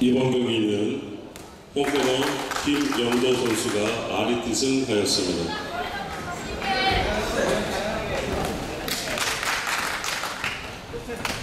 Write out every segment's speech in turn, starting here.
이번 경기는 홍콩어 김영도 선수가 아리티승하였습니다. 남은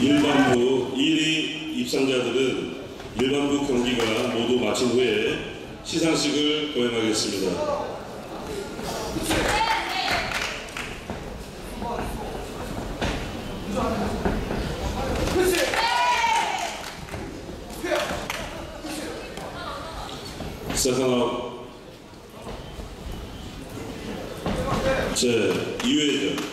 일반부 1위 입상자들은 일반부 경기가 모두 마친 후에 시상식을 거행하겠습니다. 세상업 제 2회전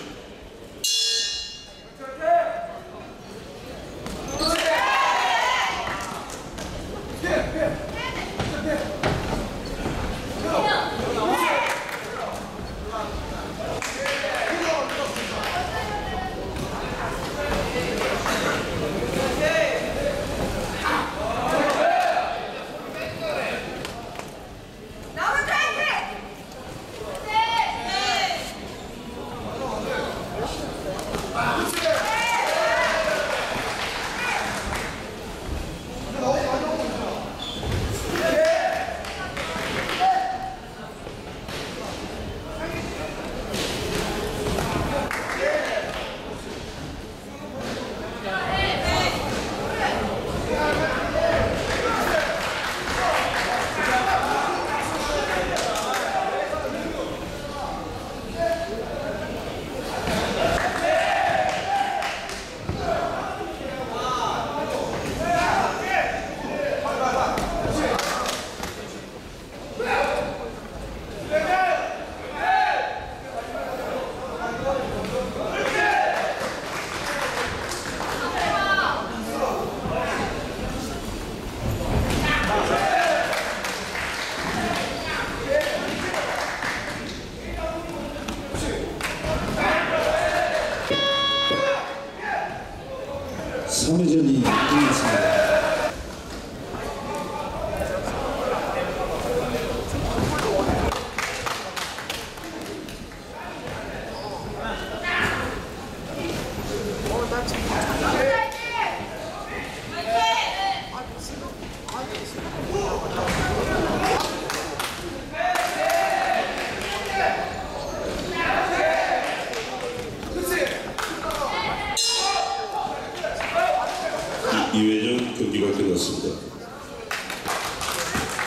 3회전이 끝났습니다.